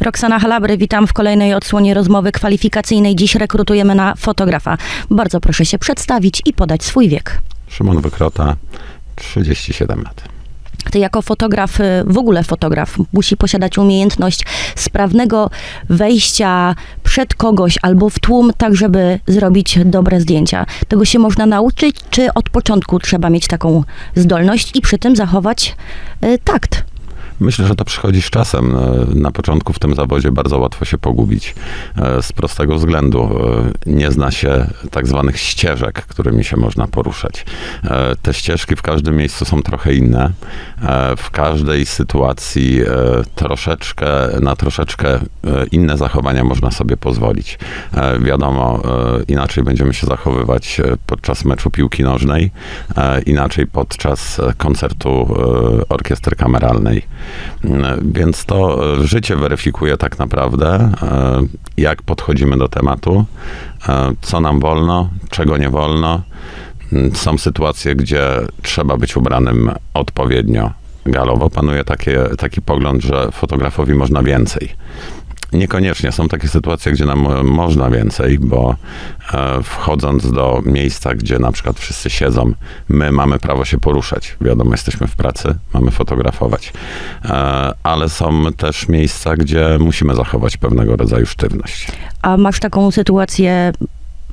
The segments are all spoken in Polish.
Roxana Halabry, witam w kolejnej odsłonie rozmowy kwalifikacyjnej. Dziś rekrutujemy na fotografa. Bardzo proszę się przedstawić i podać swój wiek. Szymon Wykrota, 37 lat. Ty jako fotograf, y, w ogóle fotograf, musi posiadać umiejętność sprawnego wejścia przed kogoś albo w tłum, tak żeby zrobić dobre zdjęcia. Tego się można nauczyć, czy od początku trzeba mieć taką zdolność i przy tym zachować y, takt? Myślę, że to przychodzi z czasem. E, na początku w tym zawodzie bardzo łatwo się pogubić. E, z prostego względu e, nie zna się tak zwanych ścieżek, którymi się można poruszać. Te ścieżki w każdym miejscu są trochę inne. W każdej sytuacji troszeczkę, na troszeczkę inne zachowania można sobie pozwolić. Wiadomo, inaczej będziemy się zachowywać podczas meczu piłki nożnej, inaczej podczas koncertu orkiestry kameralnej. Więc to życie weryfikuje tak naprawdę, e, jak podchodzimy do tematu, e, co nam wolno, czego nie wolno. Są sytuacje, gdzie trzeba być ubranym odpowiednio galowo. Panuje takie, taki pogląd, że fotografowi można więcej. Niekoniecznie. Są takie sytuacje, gdzie nam e, można więcej, bo e, wchodząc do miejsca, gdzie na przykład wszyscy siedzą, my mamy prawo się poruszać. Wiadomo, jesteśmy w pracy, mamy fotografować. E, ale są też miejsca, gdzie musimy zachować pewnego rodzaju sztywność. A masz taką sytuację,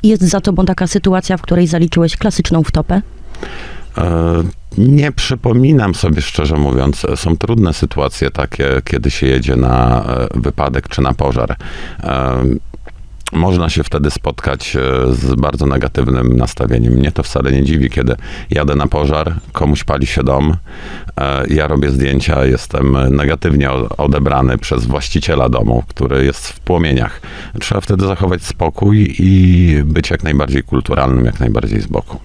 jest za tobą taka sytuacja, w której zaliczyłeś klasyczną wtopę? Nie przypominam sobie, szczerze mówiąc, są trudne sytuacje takie, kiedy się jedzie na e, wypadek czy na pożar. E, można się wtedy spotkać e, z bardzo negatywnym nastawieniem. Mnie to wcale nie dziwi, kiedy jadę na pożar, komuś pali się dom, ja robię zdjęcia, jestem negatywnie odebrany przez właściciela domu, który jest w płomieniach. Trzeba wtedy zachować spokój i być jak najbardziej kulturalnym, jak najbardziej z boku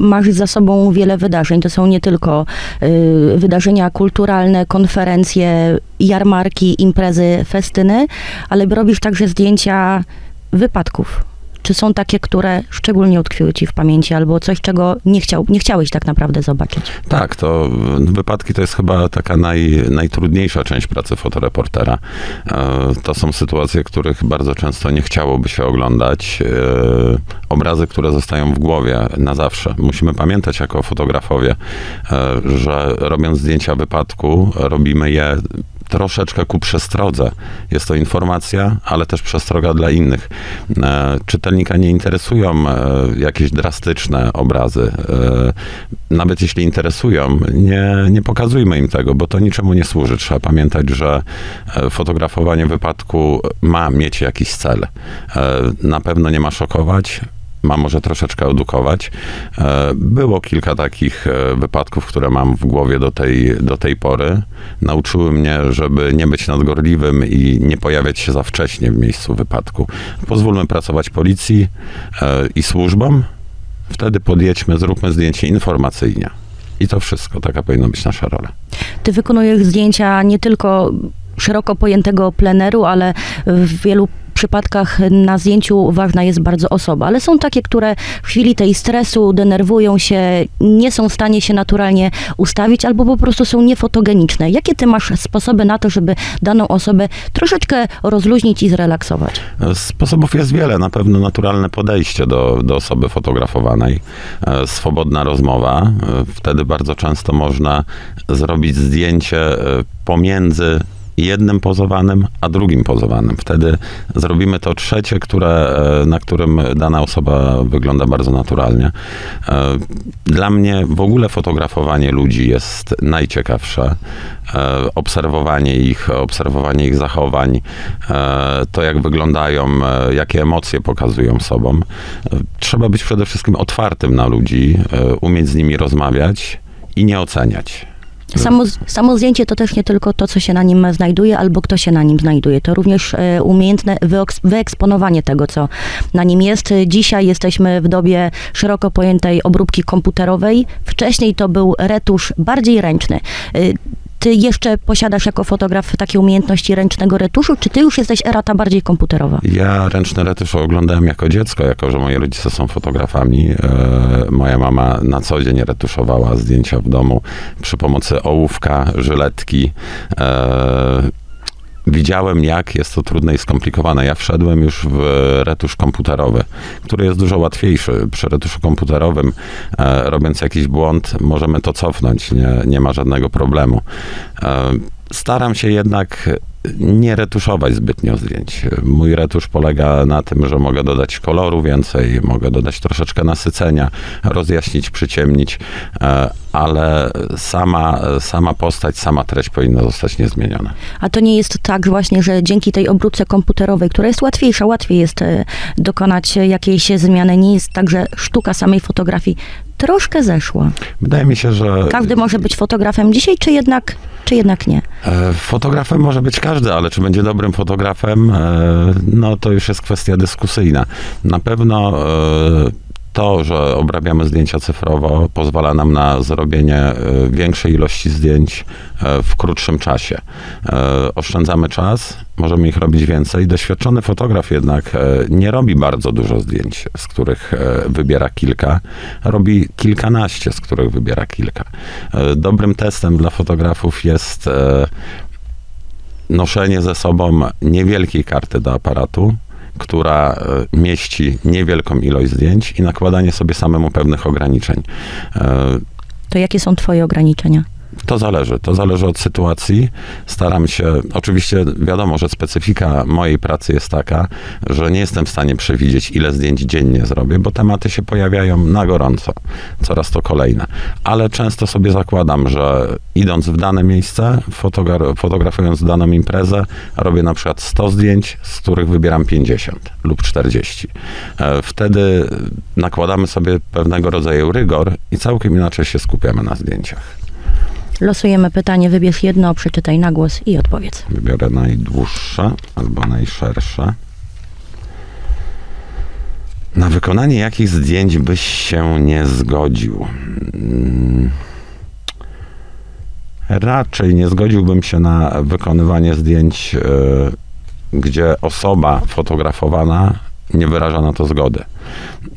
masz za sobą wiele wydarzeń. To są nie tylko y, wydarzenia kulturalne, konferencje, jarmarki, imprezy, festyny, ale robisz także zdjęcia wypadków. Czy są takie, które szczególnie utkwiły ci w pamięci, albo coś, czego nie, chciał, nie chciałeś tak naprawdę zobaczyć? Tak, to wypadki to jest chyba taka naj, najtrudniejsza część pracy fotoreportera. E, to są sytuacje, których bardzo często nie chciałoby się oglądać. E, obrazy, które zostają w głowie na zawsze. Musimy pamiętać jako fotografowie, e, że robiąc zdjęcia wypadku, robimy je troszeczkę ku przestrodze. Jest to informacja, ale też przestroga dla innych. E, czytelnika nie interesują e, jakieś drastyczne obrazy. E, nawet jeśli interesują, nie, nie pokazujmy im tego, bo to niczemu nie służy. Trzeba pamiętać, że fotografowanie wypadku ma mieć jakiś cel. Na pewno nie ma szokować, ma może troszeczkę edukować. E, było kilka takich e, wypadków, które mam w głowie do tej, do tej pory. Nauczyły mnie, żeby nie być nadgorliwym i nie pojawiać się za wcześnie w miejscu wypadku. Pozwólmy pracować policji e, i służbom. Wtedy podjedźmy, zróbmy zdjęcie informacyjnie. I to wszystko, taka powinna być nasza rola. Ty wykonujesz zdjęcia nie tylko szeroko pojętego pleneru, ale w wielu przypadkach na zdjęciu ważna jest bardzo osoba, ale są takie, które w chwili tej stresu denerwują się, nie są w stanie się naturalnie ustawić albo po prostu są niefotogeniczne. Jakie ty masz sposoby na to, żeby daną osobę troszeczkę rozluźnić i zrelaksować? Sposobów jest wiele. Na pewno naturalne podejście do, do osoby fotografowanej, e, swobodna rozmowa. E, wtedy bardzo często można zrobić zdjęcie e, pomiędzy jednym pozowanym, a drugim pozowanym. Wtedy zrobimy to trzecie, które, e, na którym dana osoba wygląda bardzo naturalnie. E, dla mnie w ogóle fotografowanie ludzi jest najciekawsze. E, obserwowanie ich, obserwowanie ich zachowań, to jak wyglądają, jakie emocje pokazują sobą. Trzeba być przede wszystkim otwartym na ludzi, umieć z nimi rozmawiać i nie oceniać. Samo, samo zdjęcie to też nie tylko to, co się na nim znajduje, albo kto się na nim znajduje. To również e, umiejętne wyeksponowanie tego, co na nim jest. Dzisiaj jesteśmy w dobie szeroko pojętej obróbki komputerowej. Wcześniej to był retusz bardziej ręczny. Ty jeszcze posiadasz jako fotograf takie umiejętności ręcznego retuszu, czy ty już jesteś era ta bardziej komputerowa? Ja ręczny retusz oglądałem jako dziecko, jako że moi rodzice są fotografami. E, moja mama na co dzień retuszowała zdjęcia w domu przy pomocy ołówka, żyletki. E, widziałem, jak jest to trudne i skomplikowane. Ja wszedłem już w retusz komputerowy, który jest dużo łatwiejszy. Przy retuszu komputerowym, e, robiąc jakiś błąd, możemy to cofnąć, nie, nie ma żadnego problemu. E, staram się jednak nie retuszować zbytnio zdjęć. Mój retusz polega na tym, że mogę dodać koloru więcej, mogę dodać troszeczkę nasycenia, rozjaśnić, przyciemnić, e, ale sama, sama postać, sama treść powinna zostać niezmieniona. A to nie jest tak właśnie, że dzięki tej obróbce komputerowej, która jest łatwiejsza, łatwiej jest e, dokonać jakiejś zmiany, nie jest tak, że sztuka samej fotografii troszkę zeszła. Wydaje mi się, że... Każdy może być fotografem dzisiaj, czy jednak, czy jednak nie? E, fotografem może być każdy, ale czy będzie dobrym fotografem, e, no to już jest kwestia dyskusyjna. Na pewno to, że obrabiamy zdjęcia cyfrowo, pozwala nam na zrobienie e, większej ilości zdjęć e, w krótszym czasie. E, oszczędzamy czas, możemy ich robić więcej. Doświadczony fotograf jednak nie robi bardzo dużo zdjęć, z których wybiera kilka. Robi kilkanaście, z których wybiera kilka. Dobrym testem dla fotografów jest noszenie ze sobą niewielkiej karty do aparatu, która e, mieści niewielką ilość zdjęć i nakładanie sobie samemu pewnych ograniczeń. E, to jakie są Twoje ograniczenia? To zależy. To zależy od sytuacji. Staram się, oczywiście wiadomo, że specyfika mojej pracy jest taka, że nie jestem w stanie przewidzieć, ile zdjęć dziennie zrobię, bo tematy się pojawiają na gorąco, coraz to kolejne. Ale często sobie zakładam, że idąc w dane miejsce, fotogra- fotografując daną imprezę, robię na przykład 100 zdjęć, z których wybieram 50 lub 40. E, wtedy nakładamy sobie pewnego rodzaju rygor i całkiem inaczej się skupiamy na zdjęciach. Losujemy pytanie, wybierz jedno, przeczytaj na głos i odpowiedz. Wybiorę najdłuższe albo najszersze. Na wykonanie jakich zdjęć byś się nie zgodził? Hmm. Raczej nie zgodziłbym się na wykonywanie zdjęć, e, gdzie osoba fotografowana nie wyraża na to zgody.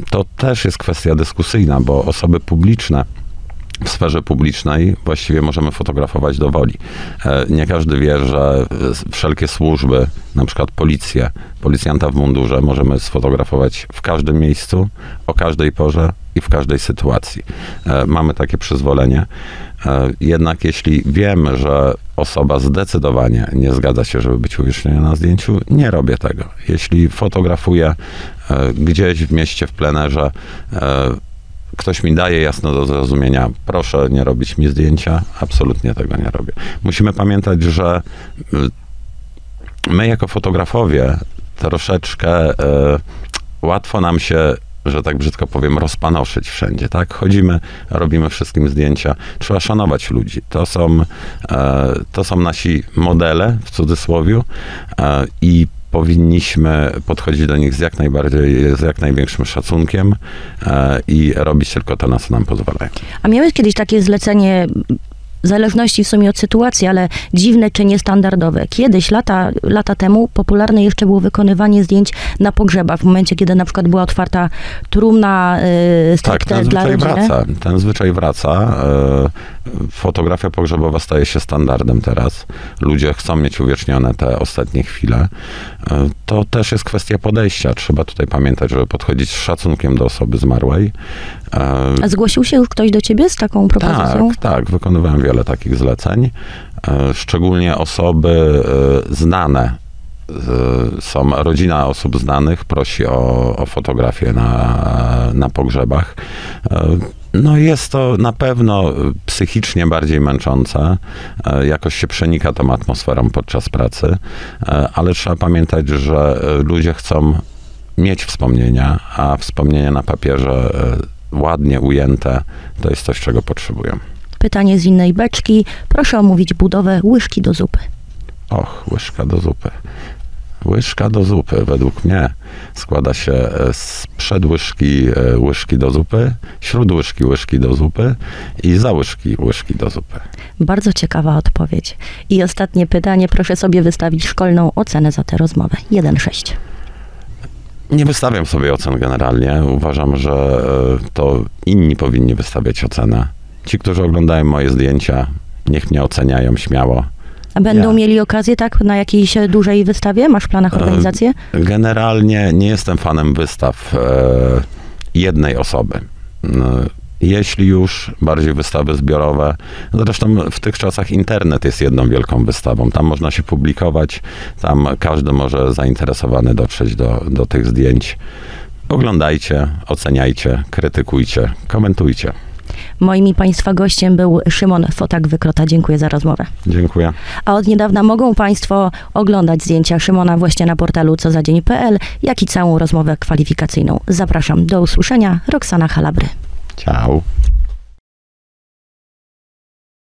To też jest kwestia dyskusyjna, bo osoby publiczne w sferze publicznej właściwie możemy fotografować do woli. E, nie każdy wie, że wszelkie służby, na przykład policję, policjanta w mundurze możemy sfotografować w każdym miejscu, o każdej porze i w każdej sytuacji. E, mamy takie przyzwolenie. E, jednak jeśli wiem, że osoba zdecydowanie nie zgadza się, żeby być uwieczniona na zdjęciu, nie robię tego. Jeśli fotografuję gdzieś w mieście w plenerze, ktoś mi daje jasno do zrozumienia, proszę nie robić mi zdjęcia, absolutnie tego nie robię. Musimy pamiętać, że y, my jako fotografowie troszeczkę y, łatwo nam się że tak brzydko powiem, rozpanoszyć wszędzie, tak? Chodzimy, robimy wszystkim zdjęcia. Trzeba szanować ludzi. To są, e, to są nasi modele, w cudzysłowie, e, i powinniśmy podchodzić do nich z jak najbardziej, z jak największym szacunkiem e, i robić tylko to, na co nam pozwalają. A miałeś kiedyś takie zlecenie w zależności w sumie od sytuacji, ale dziwne czy niestandardowe. Kiedyś, lata, lata temu, popularne jeszcze było wykonywanie zdjęć na pogrzebach, w momencie, kiedy na przykład była otwarta trumna yy, tak, ten dla rodziny. Wraca, ten zwyczaj wraca. Yy, fotografia pogrzebowa staje się standardem teraz. Ludzie chcą mieć uwiecznione te ostatnie chwile. Yy, to też jest kwestia podejścia. Trzeba tutaj pamiętać, żeby podchodzić z szacunkiem do osoby zmarłej. A zgłosił się już ktoś do ciebie z taką propozycją? Tak, tak. Wykonywałem wiele takich zleceń. E, szczególnie osoby e, znane e, są, rodzina osób znanych prosi o, o fotografię na, na pogrzebach. No jest to na pewno psychicznie bardziej męczące. Jakoś się przenika tą atmosferą podczas pracy, ale trzeba pamiętać, że ludzie chcą mieć wspomnienia, a wspomnienia na papierze ładnie ujęte, to jest coś, czego potrzebują. Pytanie z innej beczki. Proszę omówić budowę łyżki do zupy. Och, łyżka do zupy. Łyżka do zupy według mnie składa się e, z przedłyżki e, łyżki do zupy, śródłyżki łyżki do zupy i załyżki łyżki do zupy. Bardzo ciekawa odpowiedź. I ostatnie pytanie. Proszę sobie wystawić szkolną ocenę za tę rozmowę. 1,6. Nie wystawiam sobie ocen generalnie. Uważam, że e, to inni powinni wystawiać ocenę. Ci, którzy oglądają moje zdjęcia, niech mnie oceniają śmiało. Będą Ja. mieli okazję, tak, na jakiejś dużej wystawie? Masz w planach E, organizację? Generalnie nie jestem fanem wystaw e, jednej osoby. E, Jeśli już, bardziej wystawy zbiorowe. Zresztą w tych czasach internet jest jedną wielką wystawą. Tam można się publikować, tam każdy może zainteresowany dotrzeć do, do tych zdjęć. Oglądajcie, oceniajcie, krytykujcie, komentujcie. Moim i Państwa gościem był Szymon Fotak-Wykrota. Dziękuję za rozmowę. Dziękuję. A od niedawna mogą Państwo oglądać zdjęcia Szymona właśnie na portalu cozadzień.pl, jak i całą rozmowę kwalifikacyjną. Zapraszam do usłyszenia. Roxana Halabry. Ciao.